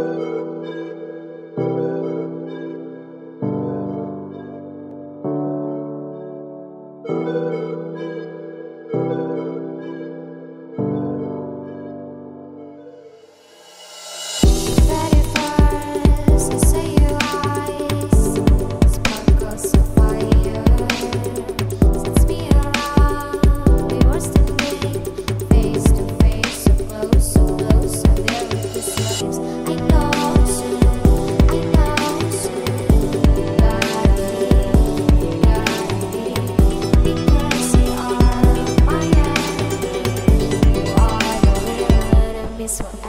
Thank you. abençoe.